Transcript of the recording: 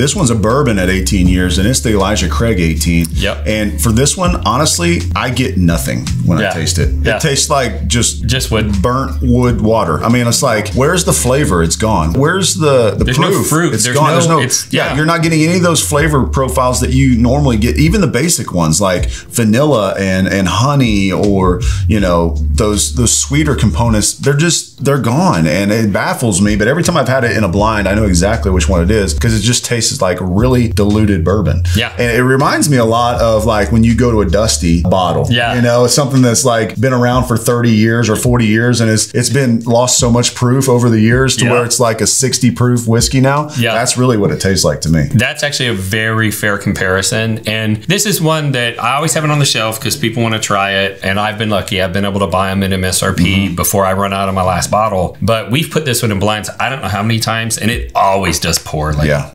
This one's a bourbon at 18 years, and it's the Elijah Craig 18. Yep. And for this one, honestly, I get nothing when Yeah. I taste it. Yeah. It tastes like just Just wood. burnt wood water. I mean, it's like, where's the flavor? It's gone. Where's the the There's no proof? fruit. It's There's gone. no- There's no. it's- yeah, yeah. you're not getting any of those flavor profiles that you normally get. Even the basic ones like vanilla and and honey, or you know those those sweeter components. They're just they're gone, and it baffles me. But every time I've had it in a blind, I know exactly which one it is because it just tastes like really diluted bourbon. Yeah. and it reminds me a lot of like when you go to a dusty bottle. Yeah. you know, it's something that's like been around for 30 years or 40 years, and it's it's been lost so much proof over the years to Yeah. where it's like a 60 proof whiskey now. Yeah. that's really what it tastes like to me. That's actually a very fair comparison. And this is one that I always have it on the shelf because people want to try it. And I've been lucky. I've been able to buy them in MSRP Mm-hmm. before I run out of my last bottle. But we've put this one in blinds, I don't know how many times, and it always does poorly. Yeah.